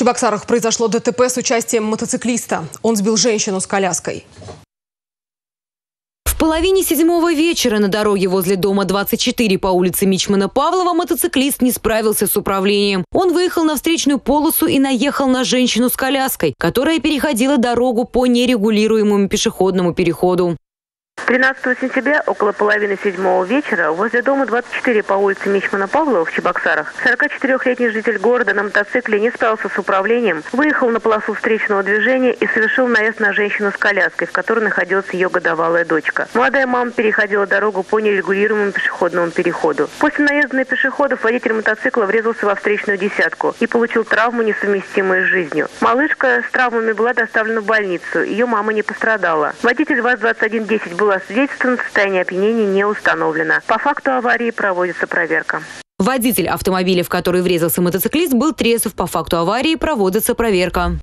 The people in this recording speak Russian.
Чебоксарах произошло ДТП с участием мотоциклиста. Он сбил женщину с коляской. В половине седьмого вечера на дороге возле дома 24 по улице Мичмана Павлова мотоциклист не справился с управлением. Он выехал на встречную полосу и наехал на женщину с коляской, которая переходила дорогу по нерегулируемому пешеходному переходу. 13 сентября около половины седьмого вечера возле дома 24 по улице Мичмана Павлова в Чебоксарах 44-летний житель города на мотоцикле не справился с управлением, выехал на полосу встречного движения и совершил наезд на женщину с коляской, в которой находилась ее годовалая дочка. Молодая мама переходила дорогу по нерегулируемому пешеходному переходу. После наезда на пешеходов водитель мотоцикла врезался во встречную десятку и получил травму, несовместимую с жизнью. Малышка с травмами была доставлена в больницу, ее мама не пострадала. Водитель ВАЗ-2110 был освидетельствован, состояние опьянения не установлено. По факту аварии проводится проверка. Водитель автомобиля, в который врезался мотоциклист, был трезв. По факту аварии проводится проверка.